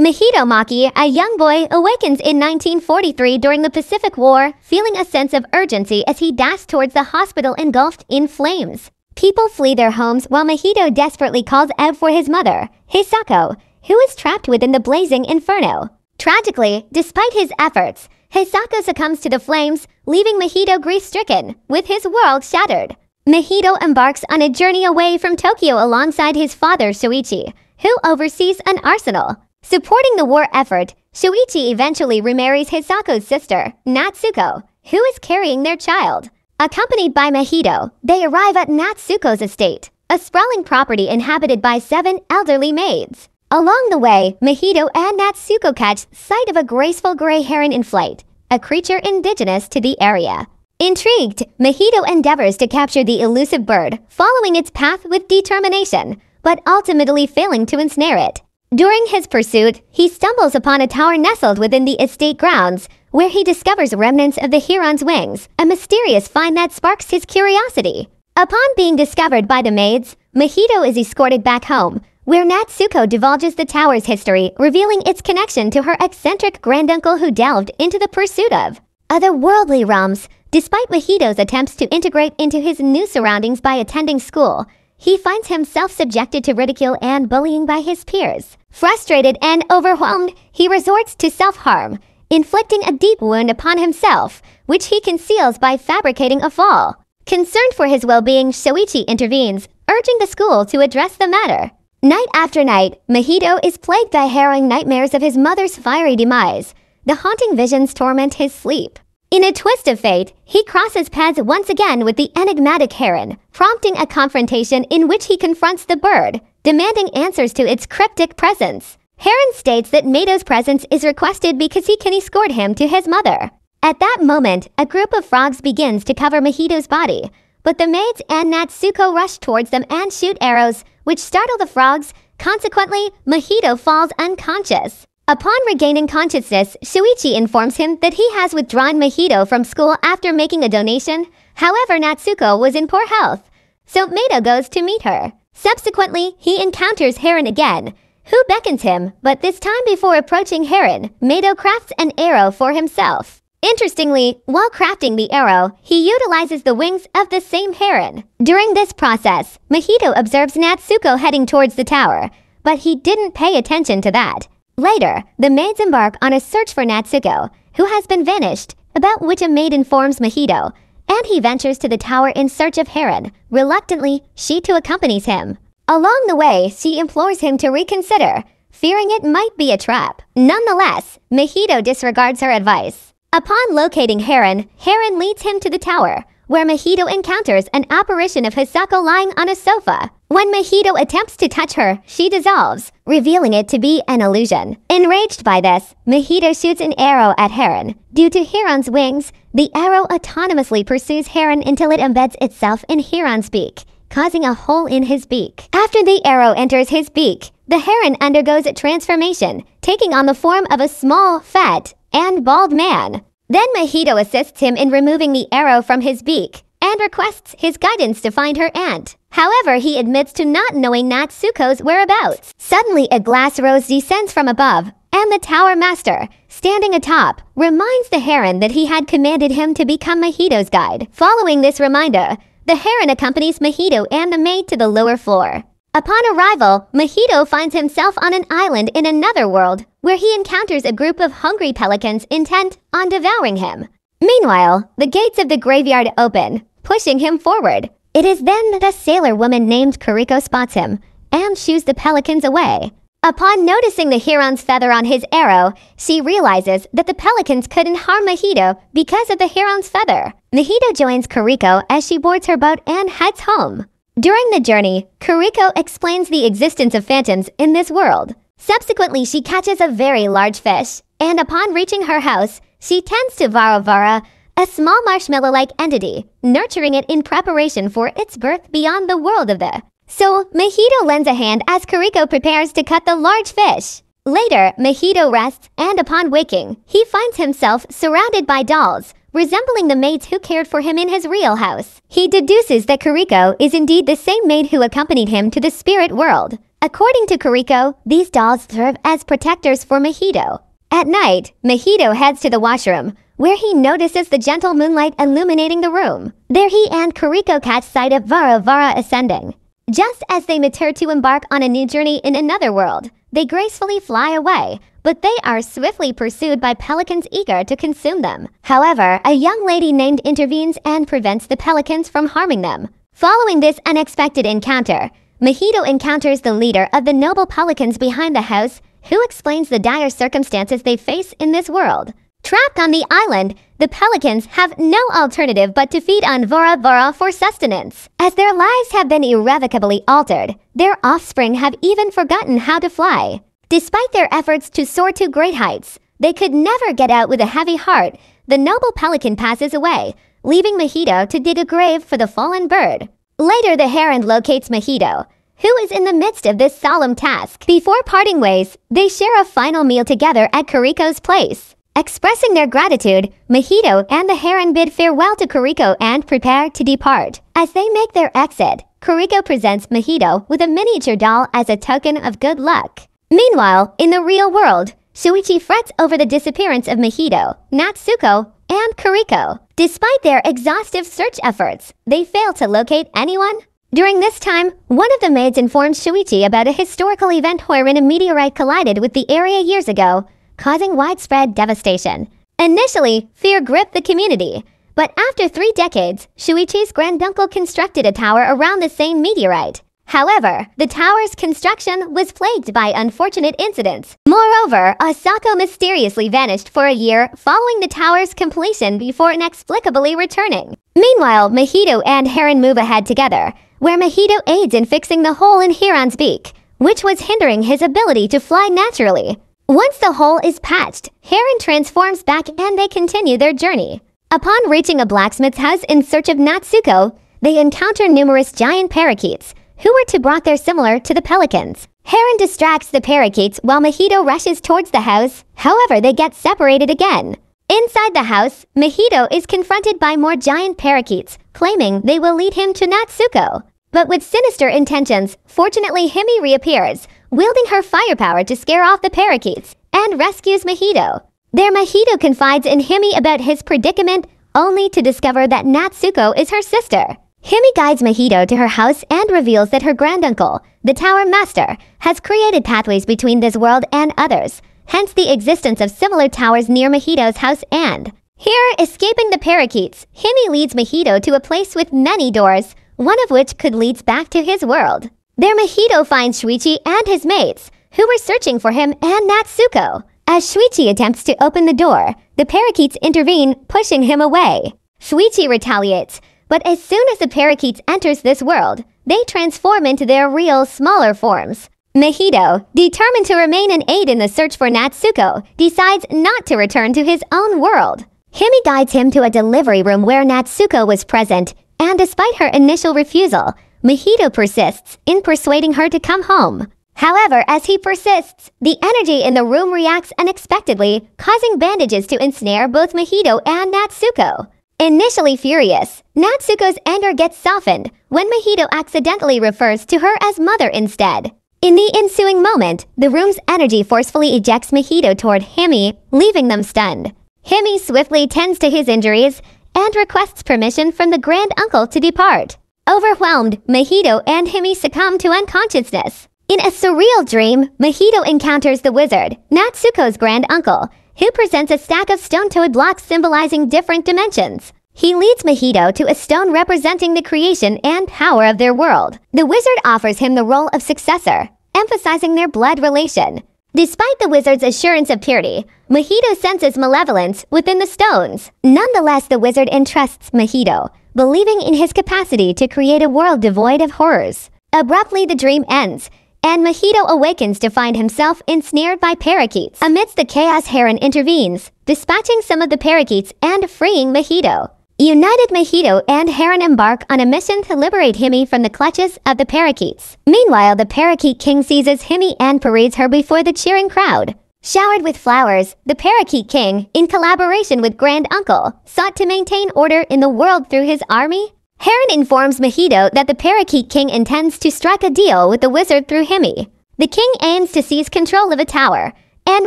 Mahito Maki, a young boy, awakens in 1943 during the Pacific War, feeling a sense of urgency as he dashed towards the hospital engulfed in flames. People flee their homes while Mahito desperately calls out for his mother, Hisako, who is trapped within the blazing inferno. Tragically, despite his efforts, Hisako succumbs to the flames, leaving Mahito grief-stricken, with his world shattered. Mahito embarks on a journey away from Tokyo alongside his father Shoichi, who oversees an arsenal. Supporting the war effort, Shoichi eventually remarries Hisako's sister, Natsuko, who is carrying their child. Accompanied by Mahito, they arrive at Natsuko's estate, a sprawling property inhabited by seven elderly maids. Along the way, Mahito and Natsuko catch sight of a graceful gray heron in flight, a creature indigenous to the area. Intrigued, Mahito endeavors to capture the elusive bird, following its path with determination, but ultimately failing to ensnare it. During his pursuit, he stumbles upon a tower nestled within the estate grounds, where he discovers remnants of the heron's wings, a mysterious find that sparks his curiosity. Upon being discovered by the maids, Mahito is escorted back home, where Natsuko divulges the tower's history, revealing its connection to her eccentric granduncle who delved into the pursuit of otherworldly realms. Despite Mahito's attempts to integrate into his new surroundings by attending school, he finds himself subjected to ridicule and bullying by his peers. Frustrated and overwhelmed, he resorts to self-harm, inflicting a deep wound upon himself, which he conceals by fabricating a fall. Concerned for his well-being, Shoichi intervenes, urging the school to address the matter. Night after night, Mahito is plagued by harrowing nightmares of his mother's fiery demise. The haunting visions torment his sleep. In a twist of fate, he crosses paths once again with the enigmatic heron, prompting a confrontation in which he confronts the bird, demanding answers to its cryptic presence. Heron states that Mahito's presence is requested because he can escort him to his mother. At that moment, a group of frogs begins to cover Mahito's body, but the maids and Natsuko rush towards them and shoot arrows, which startle the frogs. Consequently, Mahito falls unconscious. Upon regaining consciousness, Shoichi informs him that he has withdrawn Mahito from school after making a donation. However, Natsuko was in poor health, so Mahito goes to meet her. Subsequently, he encounters Heron again, who beckons him, but this time before approaching Heron, Mahito crafts an arrow for himself. Interestingly, while crafting the arrow, he utilizes the wings of the same heron. During this process, Mahito observes Natsuko heading towards the tower, but he didn't pay attention to that. Later, the maids embark on a search for Natsuko, who has been vanished, about which a maid informs Mahito, and he ventures to the tower in search of Heron. Reluctantly, she too accompanies him. Along the way, she implores him to reconsider, fearing it might be a trap. Nonetheless, Mahito disregards her advice. Upon locating Heron, Heron leads him to the tower, where Mahito encounters an apparition of Hisako lying on a sofa. When Mahito attempts to touch her, she dissolves, revealing it to be an illusion. Enraged by this, Mahito shoots an arrow at Heron. Due to Heron's wings, the arrow autonomously pursues Heron until it embeds itself in Heron's beak, causing a hole in his beak. After the arrow enters his beak, the heron undergoes a transformation, taking on the form of a small, fat, and bald man. Then Mahito assists him in removing the arrow from his beak and requests his guidance to find her aunt. However, he admits to not knowing Natsuko's whereabouts. Suddenly, a glass rose descends from above, and the tower master, standing atop, reminds the heron that he had commanded him to become Mahito's guide. Following this reminder, the heron accompanies Mahito and the maid to the lower floor. Upon arrival, Mahito finds himself on an island in another world, where he encounters a group of hungry pelicans intent on devouring him. Meanwhile, the gates of the graveyard open, pushing him forward. It is then that a sailor woman named Kuriko spots him and shoos the pelicans away. Upon noticing the heron's feather on his arrow, she realizes that the pelicans couldn't harm Mahito because of the heron's feather. Mahito joins Kuriko as she boards her boat and heads home. During the journey, Kuriko explains the existence of phantoms in this world. Subsequently, she catches a very large fish, and upon reaching her house, she tends to Varavara, a small marshmallow-like entity, nurturing it in preparation for its birth beyond the world of the. So, Mahito lends a hand as Kariko prepares to cut the large fish. Later, Mahito rests, and upon waking, he finds himself surrounded by dolls, resembling the maids who cared for him in his real house. He deduces that Kariko is indeed the same maid who accompanied him to the spirit world. According to Kariko, these dolls serve as protectors for Mahito. At night, Mahito heads to the washroom, where he notices the gentle moonlight illuminating the room. There he and Kuriko catch sight of Vara Vara ascending. Just as they mature to embark on a new journey in another world, they gracefully fly away, but they are swiftly pursued by pelicans eager to consume them. However, a young lady named intervenes and prevents the pelicans from harming them. Following this unexpected encounter, Mahito encounters the leader of the noble pelicans behind the house, who explains the dire circumstances they face in this world. Trapped on the island, the pelicans have no alternative but to feed on Vora Vora for sustenance. As their lives have been irrevocably altered, their offspring have even forgotten how to fly. Despite their efforts to soar to great heights, they could never get out with a heavy heart. The noble pelican passes away, leaving Mahito to dig a grave for the fallen bird. Later, the heron locates Mahito, who is in the midst of this solemn task. Before parting ways, they share a final meal together at Kuriko's place. Expressing their gratitude, Mahito and the heron bid farewell to Kuriko and prepare to depart. As they make their exit, Kuriko presents Mahito with a miniature doll as a token of good luck. Meanwhile, in the real world, Shoichi frets over the disappearance of Mahito, Natsuko, and Kuriko. Despite their exhaustive search efforts, they fail to locate anyone. During this time, one of the maids informs Shoichi about a historical event wherein a meteorite collided with the area years ago, causing widespread devastation. Initially, fear gripped the community, but after three decades, Shoichi's granduncle constructed a tower around the same meteorite. However, the tower's construction was plagued by unfortunate incidents. Moreover, Asako mysteriously vanished for a year following the tower's completion before inexplicably returning. Meanwhile, Mahito and Heron move ahead together, where Mahito aids in fixing the hole in Heron's beak, which was hindering his ability to fly naturally. Once the hole is patched, Heron transforms back and they continue their journey. Upon reaching a blacksmith's house in search of Natsuko, they encounter numerous giant parakeets, who were to brought there similar to the pelicans. Heron distracts the parakeets while Mahito rushes towards the house. However, they get separated again. Inside the house, Mahito is confronted by more giant parakeets, claiming they will lead him to Natsuko. But with sinister intentions, fortunately Himi reappears, wielding her firepower to scare off the parakeets, and rescues Mahito. There Mahito confides in Himi about his predicament, only to discover that Natsuko is her sister. Himi guides Mahito to her house and reveals that her granduncle, the Tower Master, has created pathways between this world and others, hence the existence of similar towers near Mahito's house and. Here, escaping the parakeets, Himi leads Mahito to a place with many doors, one of which could lead back to his world. There Mahito finds Shoichi and his mates, who were searching for him and Natsuko. As Shoichi attempts to open the door, the parakeets intervene, pushing him away. Shoichi retaliates, but as soon as the parakeets enters this world, they transform into their real, smaller forms. Mahito, determined to remain and aid in the search for Natsuko, decides not to return to his own world. Himi guides him to a delivery room where Natsuko was present, and despite her initial refusal, Mahito persists in persuading her to come home. However, as he persists, the energy in the room reacts unexpectedly, causing bandages to ensnare both Mahito and Natsuko. Initially furious, Natsuko's anger gets softened when Mahito accidentally refers to her as mother instead. In the ensuing moment, the room's energy forcefully ejects Mahito toward Himi, leaving them stunned. Himi swiftly tends to his injuries and requests permission from the grand uncle to depart. Overwhelmed, Mahito and Himi succumb to unconsciousness. In a surreal dream, Mahito encounters the wizard, Natsuko's grand uncle, who presents a stack of stone-toed blocks symbolizing different dimensions. He leads Mahito to a stone representing the creation and power of their world. The wizard offers him the role of successor, emphasizing their blood relation. Despite the wizard's assurance of purity, Mahito senses malevolence within the stones. Nonetheless, the wizard entrusts Mahito, believing in his capacity to create a world devoid of horrors. Abruptly, the dream ends, and Mahito awakens to find himself ensnared by parakeets. Amidst the chaos, Heron intervenes, dispatching some of the parakeets and freeing Mahito. United Mahito and Heron embark on a mission to liberate Himi from the clutches of the parakeets. Meanwhile, the parakeet king seizes Himi and parades her before the cheering crowd. Showered with flowers, the parakeet king, in collaboration with Grand Uncle, sought to maintain order in the world through his army Heron informs Mahito that the Parakeet King intends to strike a deal with the wizard through Himi. The king aims to seize control of a tower, and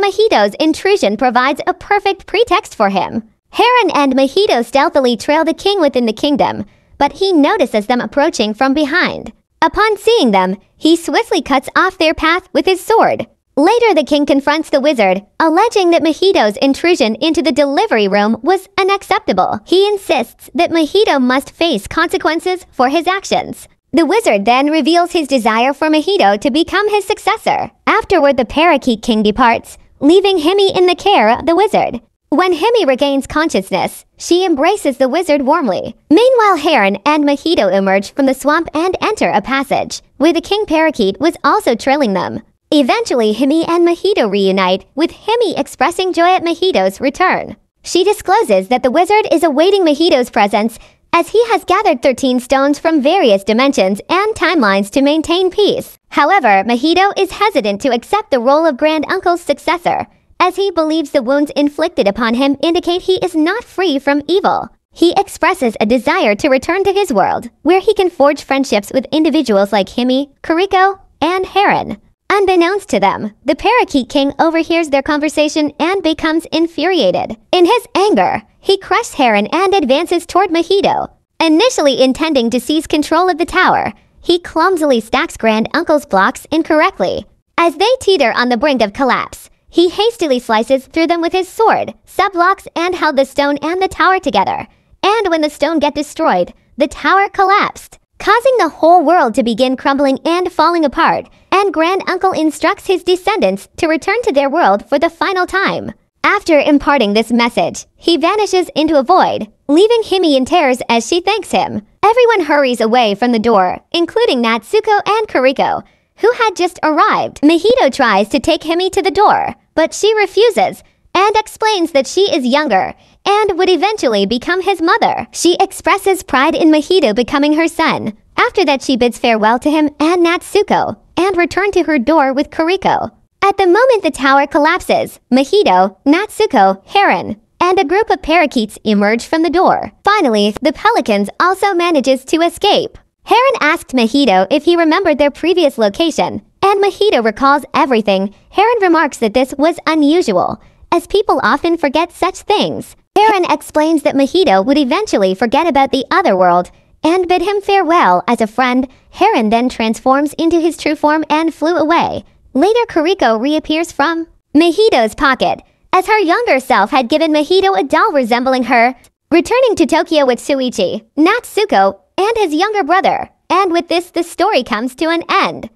Mahito's intrusion provides a perfect pretext for him. Heron and Mahito stealthily trail the king within the kingdom, but he notices them approaching from behind. Upon seeing them, he swiftly cuts off their path with his sword. Later, the king confronts the wizard, alleging that Mahito's intrusion into the delivery room was unacceptable. He insists that Mahito must face consequences for his actions. The wizard then reveals his desire for Mahito to become his successor. Afterward, the Parakeet King departs, leaving Himi in the care of the wizard. When Himi regains consciousness, she embraces the wizard warmly. Meanwhile, Heron and Mahito emerge from the swamp and enter a passage, where the king parakeet was also trailing them. Eventually, Himi and Mahito reunite, with Himi expressing joy at Mahito's return. She discloses that the wizard is awaiting Mahito's presence as he has gathered 13 stones from various dimensions and timelines to maintain peace. However, Mahito is hesitant to accept the role of Grand Uncle's successor, as he believes the wounds inflicted upon him indicate he is not free from evil. He expresses a desire to return to his world, where he can forge friendships with individuals like Himi, Kuriko, and Heron. Unbeknownst to them, the Parakeet King overhears their conversation and becomes infuriated. In his anger, he crushes Heron and advances toward Mahito. Initially intending to seize control of the tower, he clumsily stacks Grand Uncle's blocks incorrectly. As they teeter on the brink of collapse, he hastily slices through them with his sword, subblocks and held the stone and the tower together. And when the stone get destroyed, the tower collapsed causing the whole world to begin crumbling and falling apart, and Grand Uncle instructs his descendants to return to their world for the final time. After imparting this message, he vanishes into a void, leaving Himi in tears as she thanks him. Everyone hurries away from the door, including Natsuko and Kuriko, who had just arrived. Mahito tries to take Himi to the door, but she refuses and explains that she is younger and would eventually become his mother. She expresses pride in Mahito becoming her son. After that, she bids farewell to him and Natsuko and return to her door with Kuriko. At the moment the tower collapses, Mahito, Natsuko, Heron, and a group of parakeets emerge from the door. Finally, the pelicans also manages to escape. Heron asked Mahito if he remembered their previous location, and Mahito recalls everything. Heron remarks that this was unusual, as people often forget such things. Heron explains that Mahito would eventually forget about the other world and bid him farewell as a friend. Heron then transforms into his true form and flew away. Later, Kuriko reappears from Mahito's pocket, as her younger self had given Mahito a doll resembling her, returning to Tokyo with Shoichi, Natsuko, and his younger brother. And with this, the story comes to an end.